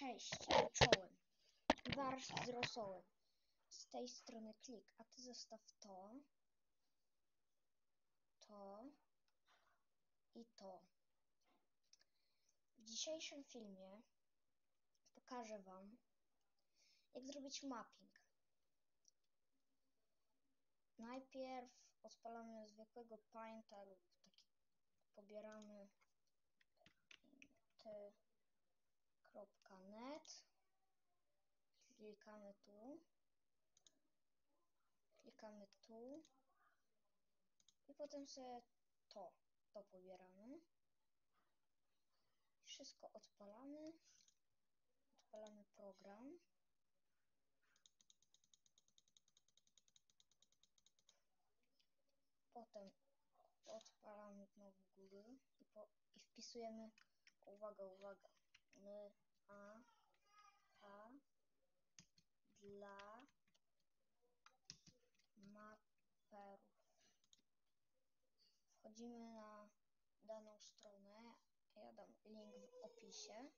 Cześć, czołem. Warsz z rosołem. Z tej strony klik, a ty zostaw to, to i to. W dzisiejszym filmie pokażę wam, jak zrobić mapping. Najpierw odpalamy zwykłego Painta lub taki pobieramy t.net klikamy tu. Klikamy tu. I potem sobie to, to pobieramy. Wszystko odpalamy. Odpalamy program. Potem odpalamy znowu Google i, po, i wpisujemy uwaga, uwaga my a a dla maperów. Wchodzimy na daną stronę. Ja dam link w opisie.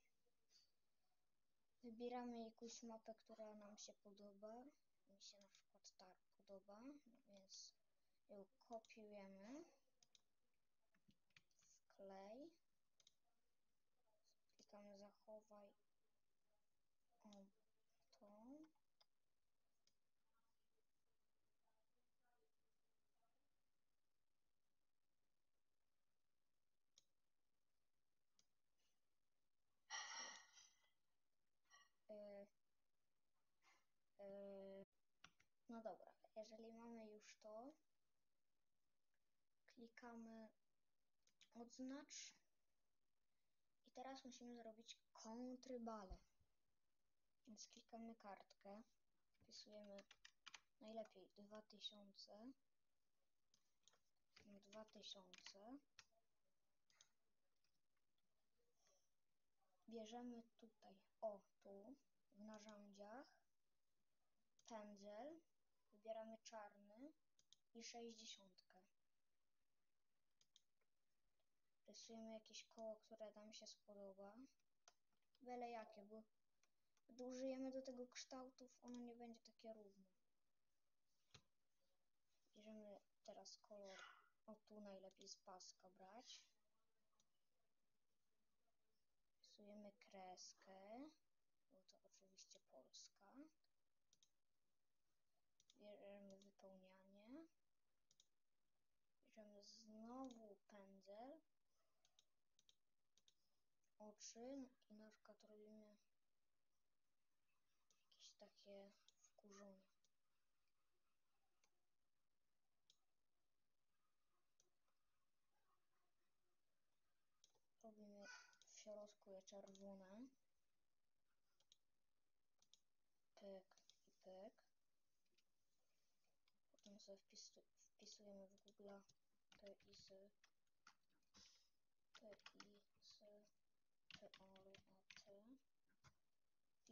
Wybieramy jakąś mapę, która nam się podoba. Mi się na przykład ta podoba więc ją kopiujemy wklej o to. Yy, yy, no dobra, jeżeli mamy już to, klikamy odznacz musimy zrobić kontrybale. Więc klikamy kartkę, wpisujemy najlepiej 2000, 2000, bierzemy tutaj, o tu, w narzędziach, pędzel, wybieramy czarny i 60. Rysujemy jakieś koło, które nam się spodoba. Byle jakie, bo gdy użyjemy do tego kształtów, ono nie będzie takie równe. Bierzemy teraz kolor, o tu najlepiej z paska brać. Rysujemy kreskę, bo to oczywiście Polska. Bierzemy wypełnianie. Bierzemy znowu pędzel i na przykład robimy jakieś takie wkurzone. Robimy w środku je czerwone. Pyk i pyk. Potem sobie wpisu wpisujemy w Google TIS TIS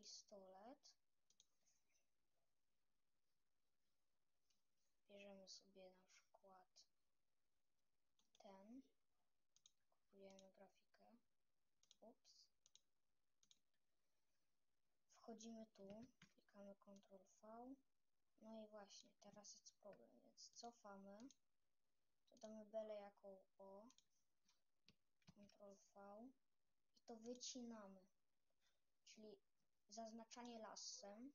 pistolet. Bierzemy sobie na przykład ten. Kupujemy grafikę. Ups. Wchodzimy tu, klikamy Ctrl V. No i właśnie, teraz jest problem, więc cofamy. Dodamy byle jaką O. Ctrl V to wycinamy, czyli zaznaczanie lasem.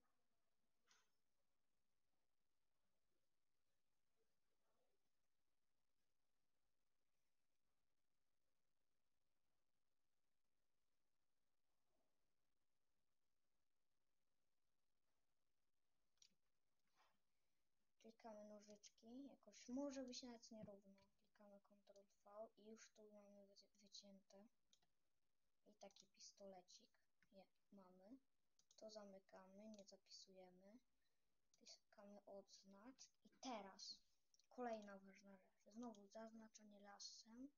Klikamy nożyczki, jakoś może być nawet nierówno. Klikamy Ctrl V i już tu mamy wycięte i taki pistolecik je, mamy. To zamykamy, nie zapisujemy. Wciskamy odznacz i teraz kolejna ważna rzecz. Znowu zaznaczenie lasem.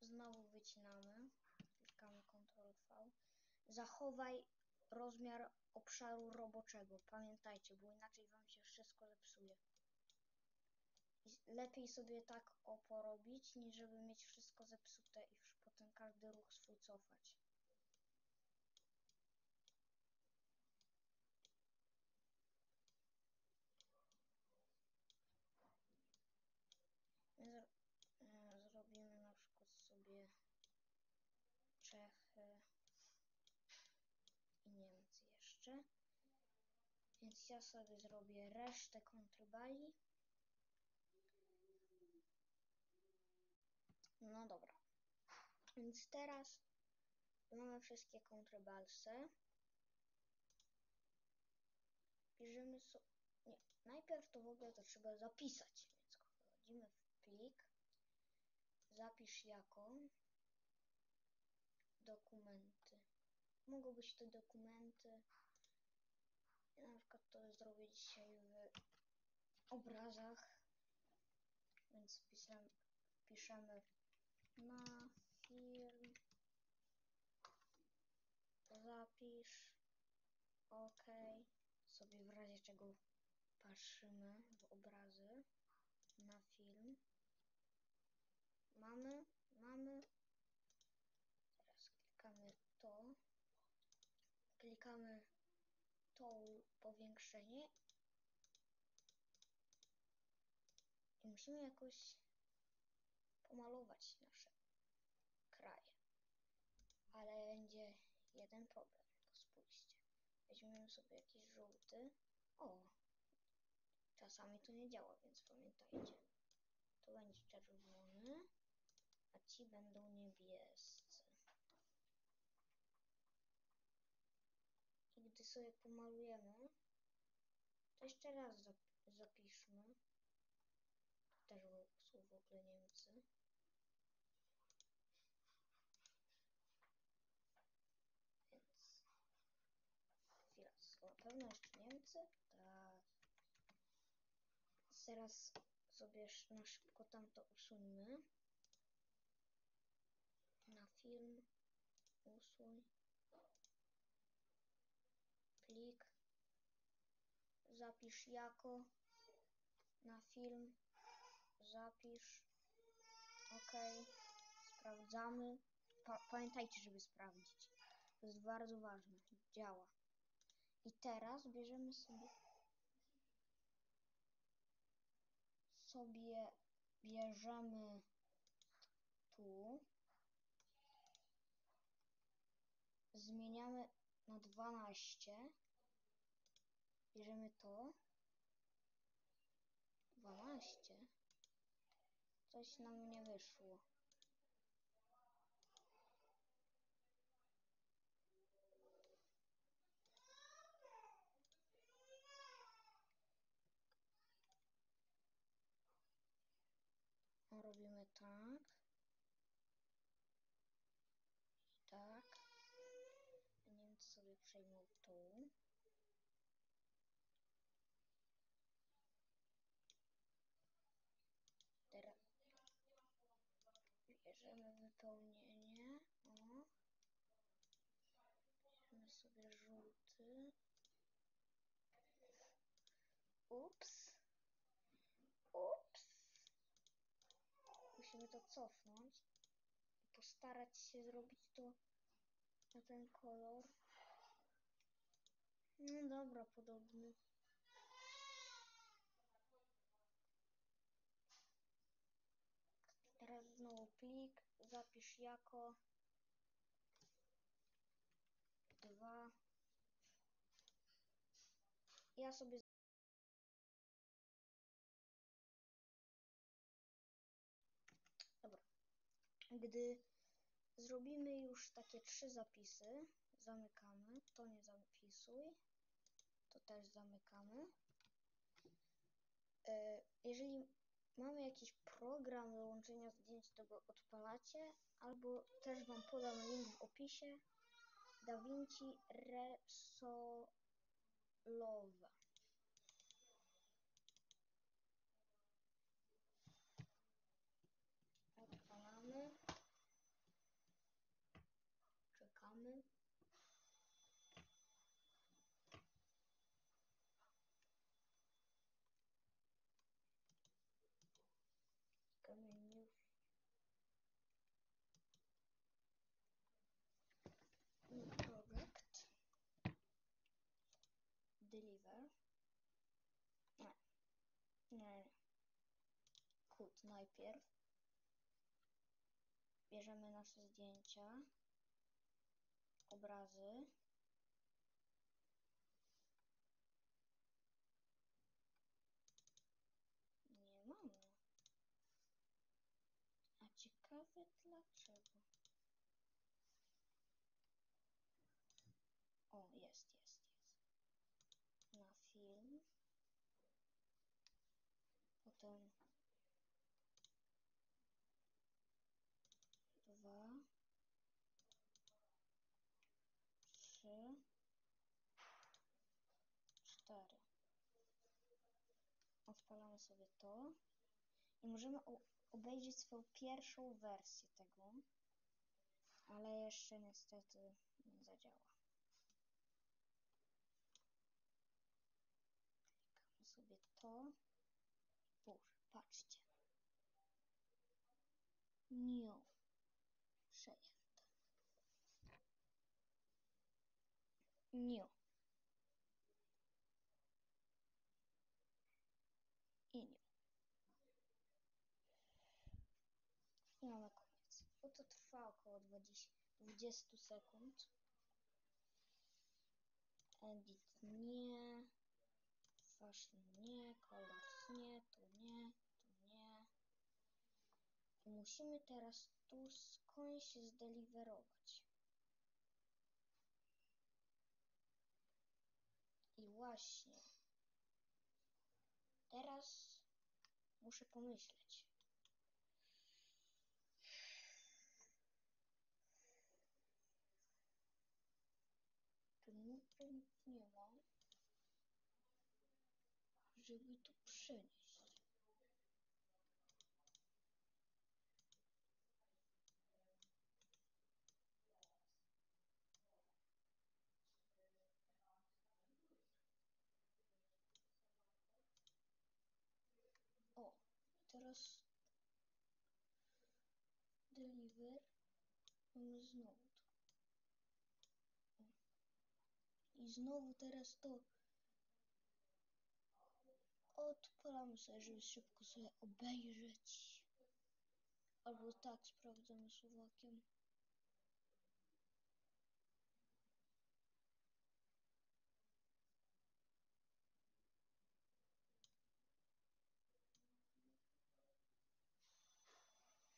Znowu wycinamy, klikamy Ctrl V. Zachowaj rozmiar obszaru roboczego. Pamiętajcie, bo inaczej wam się wszystko zepsuje. Lepiej sobie tak o porobić, niż żeby mieć wszystko zepsute i potem każdy ruch swój cofać. My zro- e, zrobimy na przykład sobie Czechy i Niemcy jeszcze. Ja sobie zrobię resztę kontrybali. No dobra. Więc teraz mamy wszystkie kontrybalsy. Bierzemy sobie... Nie, najpierw to w ogóle to trzeba zapisać. Więc wchodzimy w plik. Zapisz jako dokumenty. Mogą być to dokumenty. Ja na przykład to zrobię dzisiaj w obrazach. Więc wpisem, wpiszemy na film. Zapisz. OK. Sobie w razie czego patrzymy w obrazy na film. Mamy, mamy. Teraz klikamy to. Klikamy to powiększenie. I musimy jakoś pomalować nasze kraje. Ale będzie jeden problem. Bo spójrzcie. Weźmiemy sobie jakiś żółty. O! Czasami to nie działa, więc pamiętajcie. To będzie czerwony, a ci będą niebiescy. I gdy sobie pomalujemy, to jeszcze raz zap- zapiszmy. Też są w ogóle Niemcy. Więc chwila, na pewno jeszcze Niemcy? Tak. Teraz sobie na szybko tamto usuńmy. Na film. Usuń. Plik. Zapisz jako. Na film. Zapisz. OK. Sprawdzamy. Pa pamiętajcie, żeby sprawdzić. To jest bardzo ważne. Działa. I teraz bierzemy sobie sobie bierzemy tu zmieniamy na 12 bierzemy to. 12 coś nam nie wyszło. Robimy tak. I tak. Niemcy sobie przejmą tu teraz bierzemy wypełnienie o. Bierzemy sobie żółty. Ups. Ups. Musimy to cofnąć postarać się zrobić to na ten kolor. No dobra, podobny. Teraz znowu plik zapisz jako dwa. Ja sobie dobra. Gdy zrobimy już takie trzy zapisy zamykamy. To nie zapisuj to też zamykamy. E, jeżeli mamy jakiś program do łączenia zdjęć to go odpalacie albo też wam podam link w opisie. DaVinci Resolve Odpalamy. Czekamy. Najpierw bierzemy nasze zdjęcia, obrazy. Nie mamy. A ciekawe dlaczego. O, jest, jest, jest. Na film. Potem dwa, trzy, cztery. Sobie to i możemy obejrzeć swoją pierwszą wersję tego, ale jeszcze niestety nie zadziała. Klikamy sobie to. Boże, patrzcie. New. Przejęte. I new. I mamy koniec. Bo to trwa około 20, 20 sekund. Edit nie. Fashion nie. Colors nie. Tu nie. Tu nie. I musimy teraz tu skądś zdeliwerować. I właśnie. Teraz muszę pomyśleć. Tu nigdy nic nie ma, żeby tu przenieść. O, teraz deliver mamy znowu to. I znowu teraz to odpalamy sobie, żeby szybko sobie obejrzeć. Albo tak sprawdzamy słowakiem.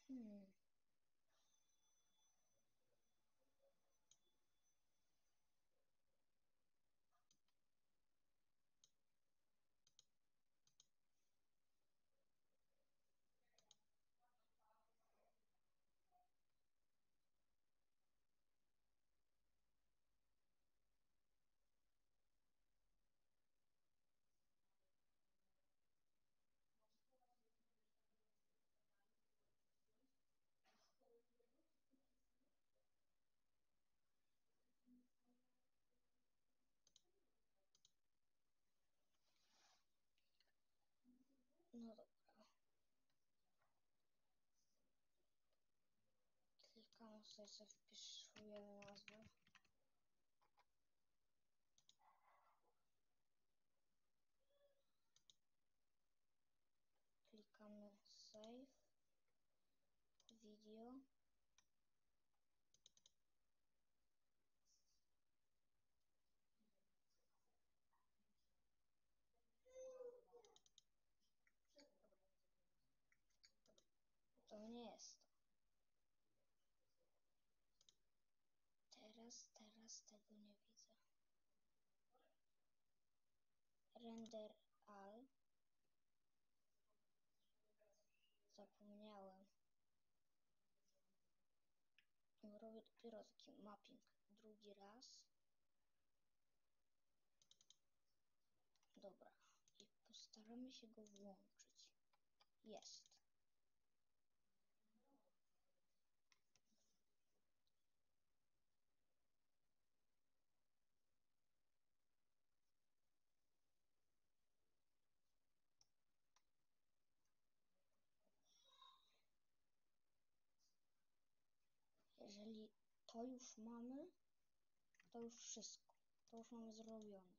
Hmm. No dobra. Klikamy sobie, sobie wpisujemy nazwę. Klikamy save. Video. To nie jest to. Teraz, tego nie widzę. Render all. Zapomniałem. Robię dopiero taki mapping drugi raz. Dobra. I postaramy się go włączyć. Jest. Jeżeli to już mamy, to już wszystko. To już mamy zrobione.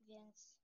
Więc